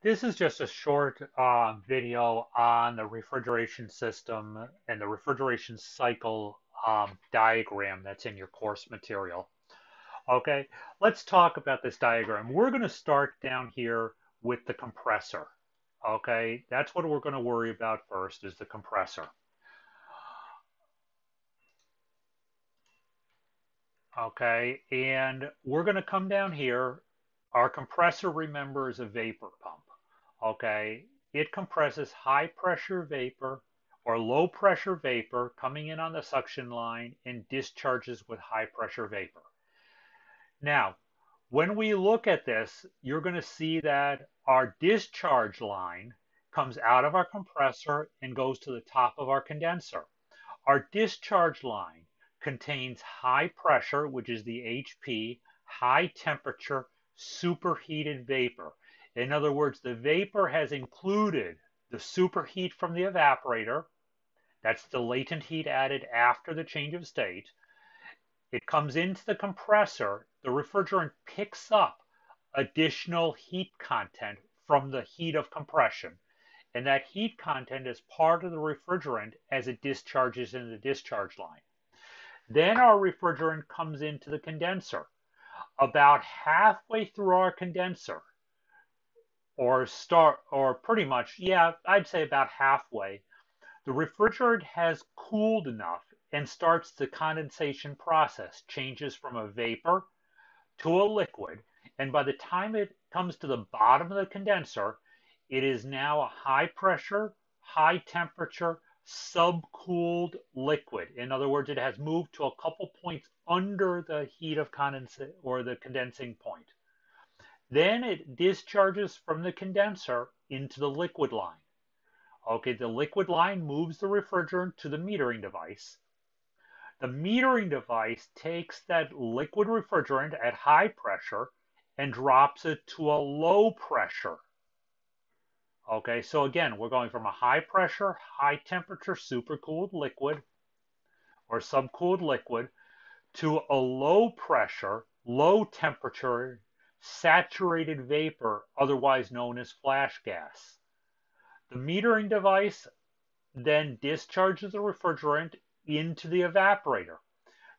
This is just a short uh, video on the refrigeration system and the refrigeration cycle um, diagram that's in your course material. Okay, let's talk about this diagram. We're going to start down here with the compressor. Okay, that's what we're going to worry about first is the compressor. Okay, and we're going to come down here. Our compressor, remember, is a vapor pump. Okay, it compresses high pressure vapor or low pressure vapor coming in on the suction line and discharges with high pressure vapor. Now, when we look at this, you're going to see that our discharge line comes out of our compressor and goes to the top of our condenser. Our discharge line contains high pressure, which is the HP, high temperature, superheated vapor. In other words, the vapor has included the superheat from the evaporator, that's the latent heat added after the change of state. It comes into the compressor, the refrigerant picks up additional heat content from the heat of compression. And that heat content is part of the refrigerant as it discharges in the discharge line. Then our refrigerant comes into the condenser. About halfway through our condenser, or start, or pretty much, yeah, I'd say about halfway, the refrigerant has cooled enough and starts the condensation process, changes from a vapor to a liquid, and by the time it comes to the bottom of the condenser, it is now a high pressure, high temperature, subcooled liquid. In other words, it has moved to a couple points under the heat of condensate or the condensing point. Then it discharges from the condenser into the liquid line. Okay, the liquid line moves the refrigerant to the metering device. The metering device takes that liquid refrigerant at high pressure and drops it to a low pressure Okay, so again, we're going from a high pressure, high temperature supercooled liquid or subcooled liquid to a low pressure, low temperature, saturated vapor, otherwise known as flash gas. The metering device then discharges the refrigerant into the evaporator.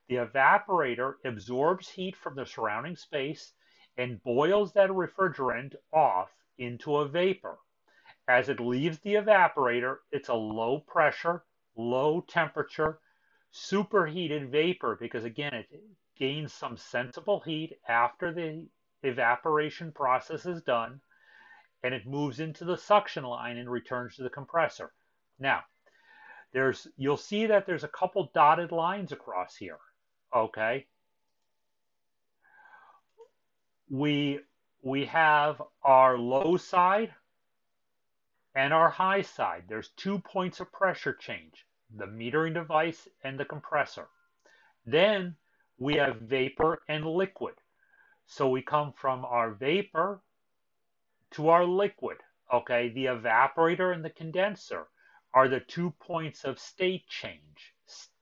The evaporator absorbs heat from the surrounding space and boils that refrigerant off into a vapor. As it leaves the evaporator, it's a low pressure, low temperature, superheated vapor because again, it gains some sensible heat after the evaporation process is done and it moves into the suction line and returns to the compressor. Now, there's you'll see that there's a couple dotted lines across here. Okay. We we have our low side and our high side, there's two points of pressure change, the metering device and the compressor. Then we have vapor and liquid. So we come from our vapor to our liquid. Okay, the evaporator and the condenser are the two points of state change.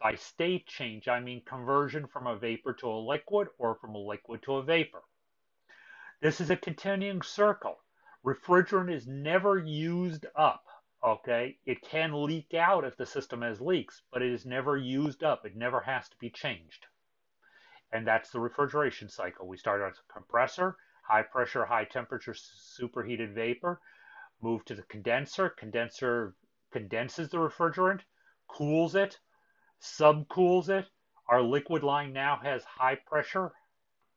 By state change, I mean conversion from a vapor to a liquid or from a liquid to a vapor. This is a continuing circle refrigerant is never used up. Okay, it can leak out if the system has leaks, but it is never used up. It never has to be changed. And that's the refrigeration cycle. We start as a compressor, high pressure, high temperature, superheated vapor, move to the condenser. Condenser condenses the refrigerant, cools it, subcools it. Our liquid line now has high pressure,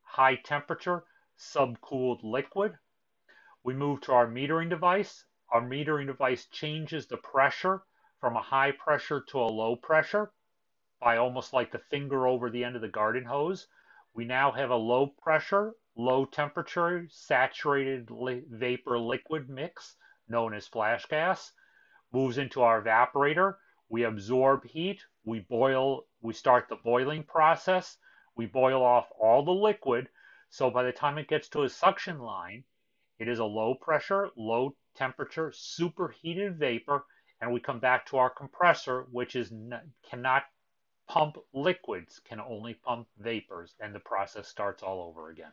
high temperature, subcooled liquid. We move to our metering device. Our metering device changes the pressure from a high pressure to a low pressure by almost like the finger over the end of the garden hose. We now have a low pressure, low temperature, saturated li vapor liquid mix known as flash gas. Moves into our evaporator. We absorb heat. We boil, we start the boiling process. We boil off all the liquid. So by the time it gets to a suction line, it is a low pressure, low temperature, superheated vapor, and we come back to our compressor, which is cannot pump liquids, can only pump vapors, and the process starts all over again.